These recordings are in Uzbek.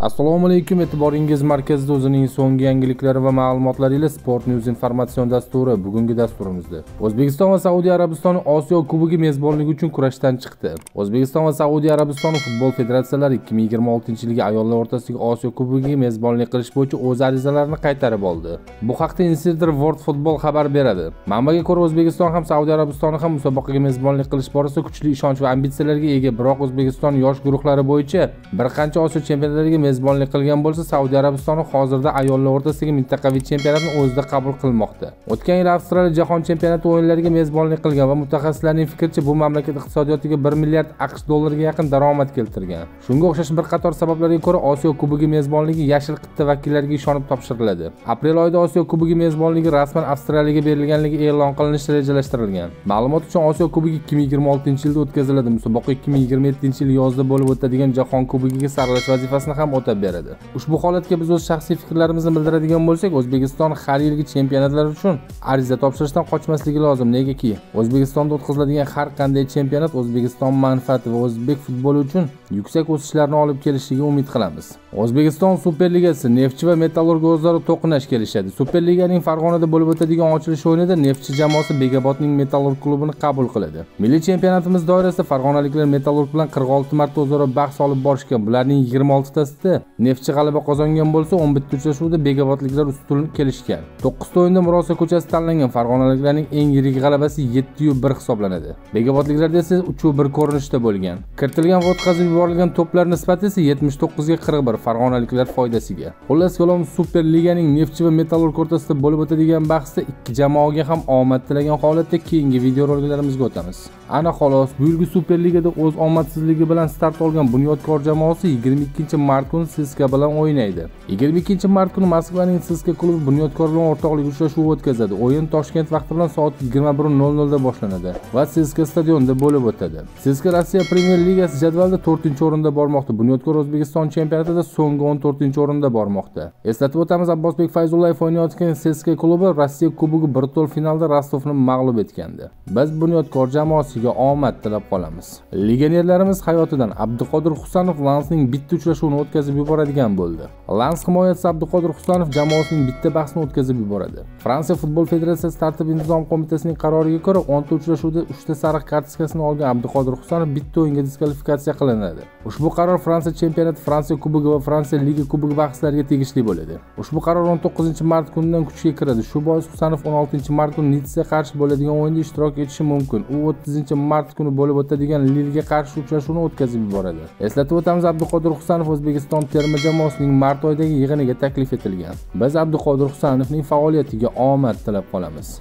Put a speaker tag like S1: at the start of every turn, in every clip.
S1: assalomu alaykum e'tiboringiz markazida o'zining so'nggi yangiliklari va ma'lumotlari ila sport news informatsion dasturi bugungi dasturimizda. O'zbekiston va saudiya arabistoni osiyo kubogi mezbonligi uchun kurashdan chiqdi. O'zbekiston va saudiya arabistoni futbol federatsiyalari 2026 yilgi ayollar o'rtasidagi osiyo kubogiga mezbonlik qilish bo'yicha o'z arizalarini qaytarib oldi. Bu haqda insider world football xabar beradi. Manbaga ko'ra o'zbekiston ham saudiya arabistoni ham musobaqaga mezbonlik qilish borasida kuchli ishonch va ambitsiyalarga ega. Biroq o'zbekiston yosh guruhlari bo'yicha bir qancha osiyo chempionatlariga mezbonlik qilgan bo'lsa saudiya arabistoni hozirda ayollar o'rtasidagi mintaqaviy chempionatni o'zida qabul qilmoqda. O'tgan yili avstraliya jahon chempionati o'yinlariga mezbonlik qilgan va mutaxassislarning fikricha bu mamlakat iqtisodiyotiga 1 milliard aqsh dollariga yaqin daromad keltirgan. Shunga o'xshash bir qator sabablarga ko'ra osiyo kubogi mezbonligi yashil qit'a vakillariga ishonib topshiriladi. Aprel oyida osiyo kubogi mezbonligi rasman avstraliyaga berilganligi e'lon qilinishi rejalashtirilgan. Ma'lumot uchun osiyo kubogi 2026 yilda o'tkaziladi musobaqa. 2027 yil yozda bo'lib o'tadigan jahon kubogiga saralash vazifasini ham o'tab beradi. Ushbu holatga biz o'z shaxsiy fikrlarimizni bildiradigan bo'lsak o'zbekiston har yilgi chempionatlar uchun ariza topshirishdan qochmasligi lozim. Negaki o'zbekistonda o'tkaziladigan har qanday chempionat o'zbekiston manfaati va o'zbek futboli uchun yuksak o'sishlarni olib kelishiga umid qilamiz. O'zbekiston superligasi neftchi va metallurg o'zaro to'qnash kelishadi. Superliganing farg'onada bo'lib o'tadigan ochilish o'yinida neftchi jamoasi Begobodning metallurg klubini qabul qiladi. Milliy chempionatimiz doirasida farg'onaliklar metallurg bilan 46 marta o'zaro bahs olib borishgan. Bularning 26 tasida neftchi g'alaba qozongan bo'lsa 11 uchrashuvda Begobodliklar ustun kelishgan. 9 ta o'yinda murosa ko'chasi tanlangan. Farg'onaliklarning eng yirik g'alabasi 7-1 hisoblanadi. Begobodliklarda esa 3-1 ko'rinishda bo'lgan. Kiritilgan va o'tkazib yuborilgan to'plar nisbati esa 79 ga 41 farg'onaliklar foydasiga. Xullas kalom super liganing neftchi va metallurg o'rtasida bo'lib o'tadigan bahsda ikki jamoaga ham omad tilagan holatda keyingi videoroliklarimizga o'tamiz. Ana xolos bu yilgi super ligada o'z omadsizligi bilan start olgan bunyodkor jamoasi 22 mart kuni siska bilan o'ynaydi. 22 mart kuni moskvaning siska klubi bunyodkor bilan o'rtoqlik uchrashuvi o'tkazadi. O'yin toshkent vaqti bilan soat 21:00 da boshlanadi va siska stadionida bo'lib o'tadi. Siska rossiya premyer ligasi jadvalida 4 o'rinda bormoqda. Bunyodkor o'zbekiston chempionatida so'nggi 14 o'rinda bormoqda. Eslatib o'tamiz abbosbek fayzullayev o'ynayotgan siska klubi rossiya kubogi bir to'l finalda rostovni mag'lub etgandi. Biz bunyodkor jamoasiga omad tilab qolamiz. Legionerlarimiz hayotidan abduqodir husanov lansning bitta uchrashuvini o'tkazib yuboradigan bo'ldi. Lans himoyachisi abduqodir husanov jamoasining bitta bahsini o'tkazib yuboradi. Fransiya futbol federatsiyasi tartib intizom qo'mitasining qaroriga ko'ra 10 ta uchrashuvda 3 ta sariq kartochkasini olgan abduqodir husanov bitta o'yinga diskvalifikatsiya qilinadi. Ushbu qaror fransiya chempionati fransiya kubogi va fransiya liga kubogi bahslariga tegishli bo'ladi. Ushbu qaror 19 mart kunidan kuchga kiradi. Shu bois husanov 16 mart kuni nitsa qarshi bo'ladigan o'yinda ishtirok etishi mumkin. U 30 mart kuni bo'lib o'tadigan lilga qarshi uchrashuvni o'tkazib yuboradi. Eslatib o'tamiz abduqodir husanov o'zbekiston terma jamoasining mart oyidagi yig'iniga taklif etilgan. Biz abduqodir husanovning faoliyatiga omad tilab qolamiz.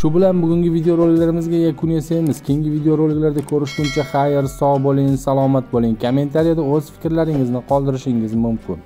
S1: Shu bilan bugungi videoroliklarimizga yakun yasaymiz keyingi videoroliklarda ko'rishguncha xayr sog' bo'ling salomat bo'ling. Kommentariyada o'z fikrlaringizni qoldirishingiz mumkin.